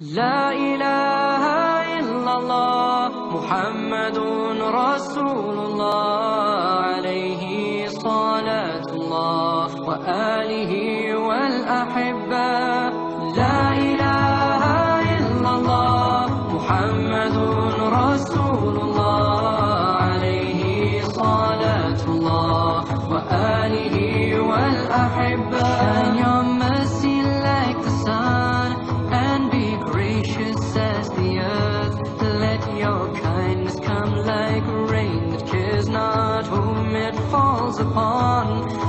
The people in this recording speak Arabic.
لا إله إلا الله محمد رسول الله عليه صلاة الله وآله والأحبة. لا إله إلا الله محمد رسول الله عليه صلاة الله وآله والأحبة. The earth. Let your kindness come like rain that cares not whom it falls upon.